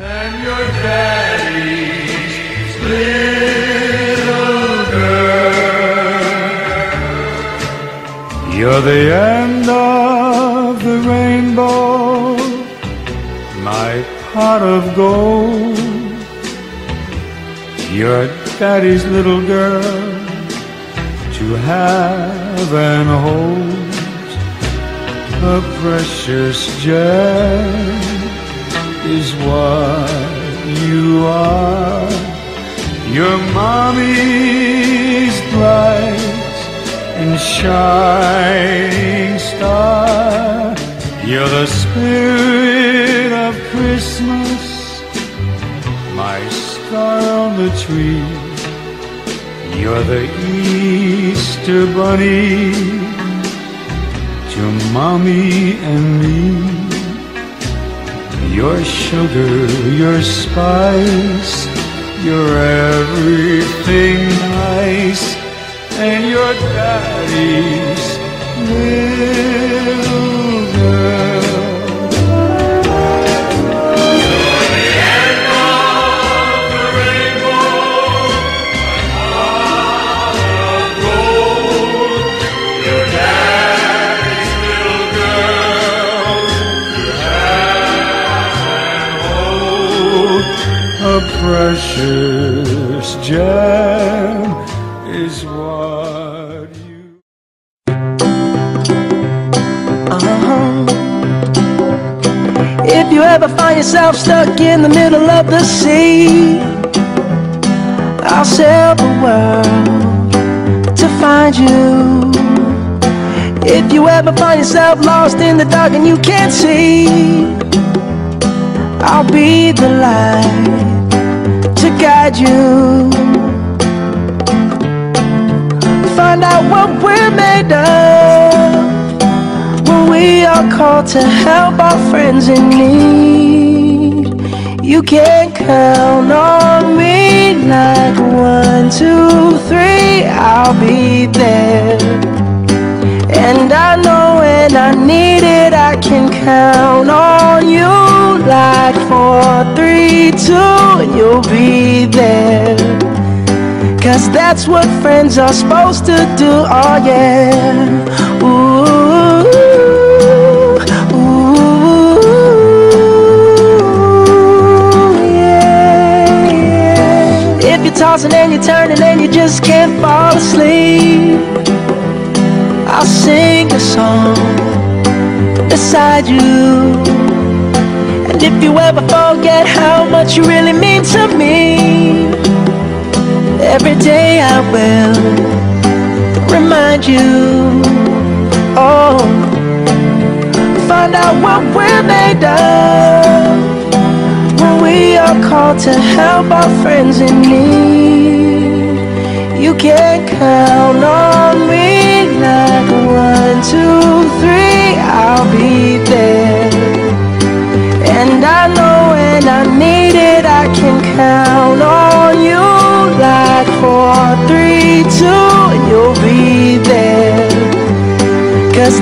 And your daddy's little girl. You're the end of the rainbow, my pot of gold. You're daddy's little girl to have and hold a precious gem is what you are. Your mommy's bright and shining star. You're the spirit of Christmas, my star on the tree. You're the Easter bunny to mommy and me. Your sugar, your spice, you're everything nice, and your daddy's precious gem is what you. Uh-huh. If you ever find yourself stuck in the middle of the sea, I'll sail the world to find you. If you ever find yourself lost in the dark and you can't see, I'll be the light guide you. Find out what we're made of when we are called to help our friends in need. You can count on me like one, two, three, I'll be there. And I know when I need it, I can count on you like four, three, two, you'll be there. Cause that's what friends are supposed to do, oh yeah. Ooh, ooh, yeah. If you're tossing and you're turning and you just can't fall asleep, I'll sing a song beside you. And if you ever forget how much you really mean to me, every day I will remind you. Oh, find out what we're made of when we are called to help our friends in need. You can count on me like one, two, three, I'll be there.